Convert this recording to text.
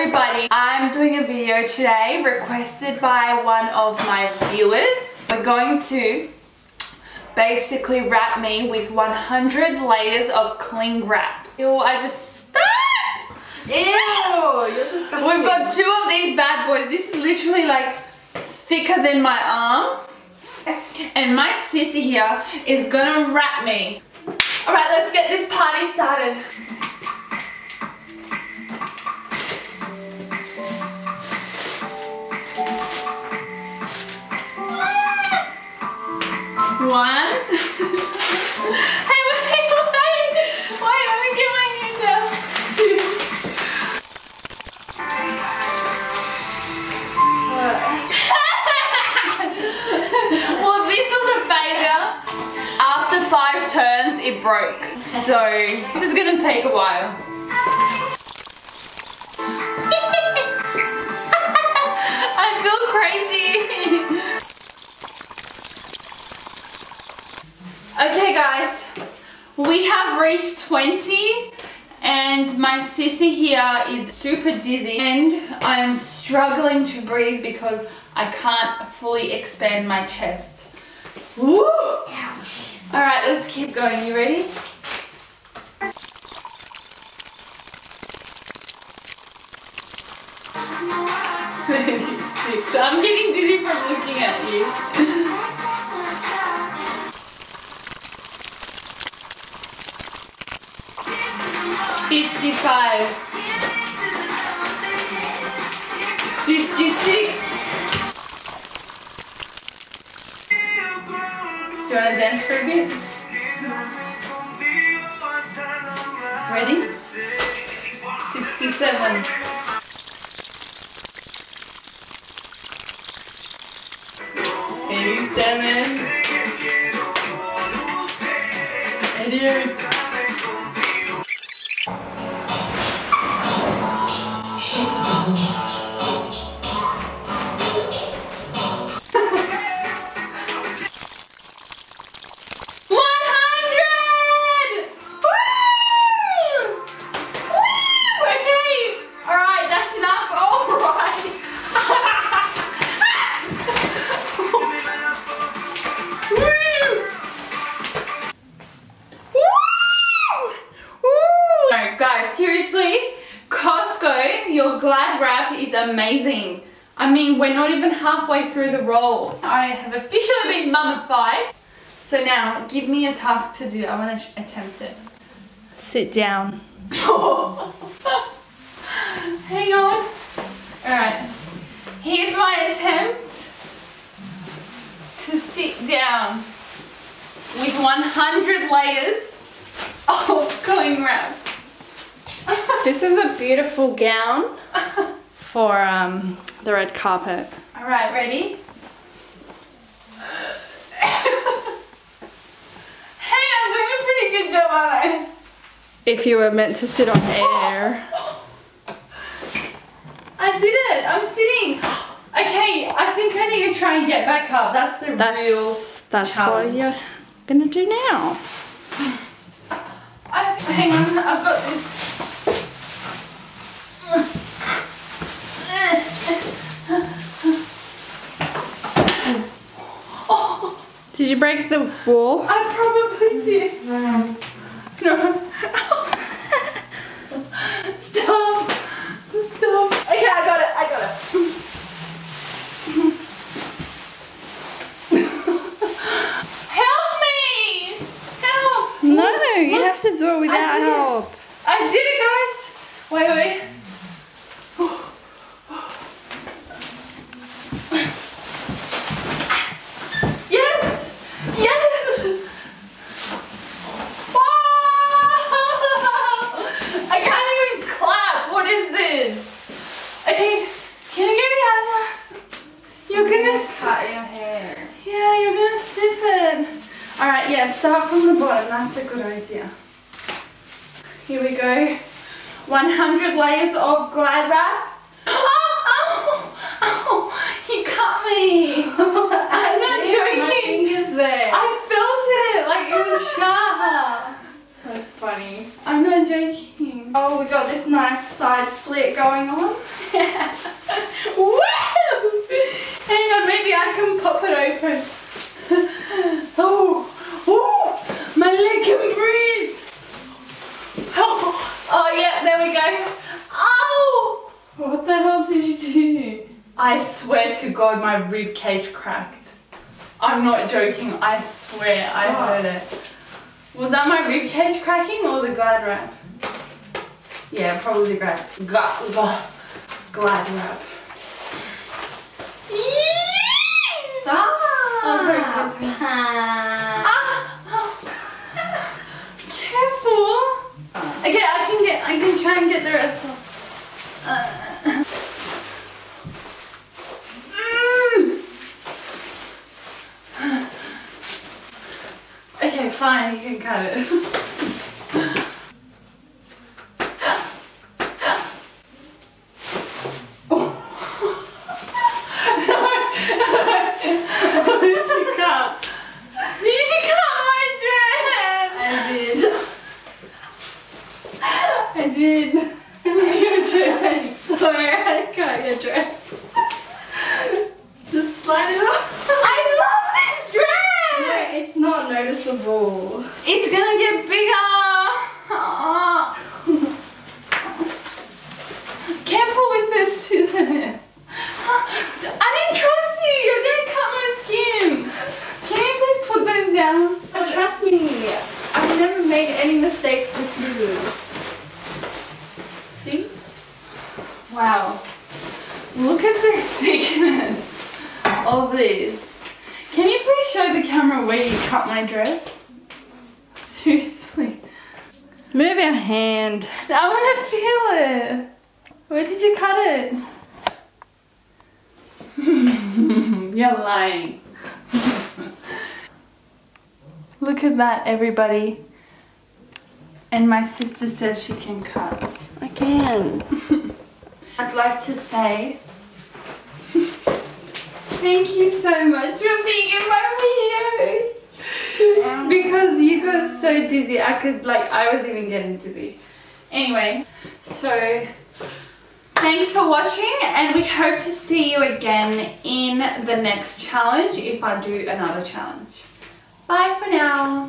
everybody, I'm doing a video today requested by one of my viewers. We're going to basically wrap me with 100 layers of cling wrap. Ew, I just spat! Ew, you're disgusting. We've got two of these bad boys. This is literally like thicker than my arm. And my sissy here is gonna wrap me. All right, let's get this party started. So, this is gonna take a while. I feel crazy. Okay guys, we have reached 20 and my sissy here is super dizzy and I'm struggling to breathe because I can't fully expand my chest. Woo! Ouch. Alright, let's keep going. You ready? I'm getting dizzy from looking at you. Fifty-five. Fifty-six. Do you want to dance for a bit? Ready? Sixty-seven. Eighty-eight. Is amazing. I mean, we're not even halfway through the roll. I have officially been mummified. So now, give me a task to do. I want to attempt it. Sit down. Hang on. Alright. Here's my attempt to sit down with 100 layers of cling wrap. This is a beautiful gown for um, the red carpet. Alright, ready? hey, I'm doing a pretty good job, aren't I? If you were meant to sit on air. I did it. I'm sitting. Okay, I think I need to try and get back up. That's the real. That's, that's what you're gonna do now. I, hang on, I've got this. Oh, Did you break the wall? I probably did. No. Stop. Stop. Okay, I got it. I got it. Help me! Help! No, you have to do it without it. help. I did it, guys. Wait, wait. Yes! Yes! Wow! I can't even clap. What is this? Okay, can you get me out of there? You're gonna Cut your hair. yeah, you're gonna snip it. Alright, yeah, start from the bottom. That's a good idea. Here we go. 100 layers of Glad wrap. Oh, oh, oh, you cut me. I'm not joking. fingers there. I felt it like it was sharp. That's funny. I'm not joking. Oh, we got this nice side split going on. Yeah. Woo! Hang on, maybe I can open. oh, oh, my leg can breathe. Oh, oh yeah, there we go. Oh, what the hell did you do? I swear to God, my rib cage cracked. I'm not joking. I swear, I heard it. Was that my rib cage cracking or the glad wrap? Yeah, probably the glad, glad, glad, glad wrap. Stop. Sorry, sorry. Ah. Careful. Okay, I can get. I can try and get the rest off. Okay, fine. You can cut it. what did you cut? Did you cut my dress? I did. I did. Your dress. Sorry, I cut your dress. Just slide it off. I love this dress. No, it's not noticeable. It's gonna get bigger. Ah. Careful with the scissors. I didn't trust you. You're gonna cut my skin. Can you please put those down? Oh, trust me. I've never made any mistakes with scissors. See? Wow. Look at the thickness of this. Can you please show the camera where you cut my dress? Seriously. Move your hand. I want to feel it. Where did you cut it? You're lying. Look at that, everybody. And my sister says she can cut. I can. I'd like to say thank you so much for being in my video. Um, because you got so dizzy. I could like I was even getting dizzy. Anyway, so thanks for watching and we hope to see you again in the next challenge if I do another challenge. Bye for now.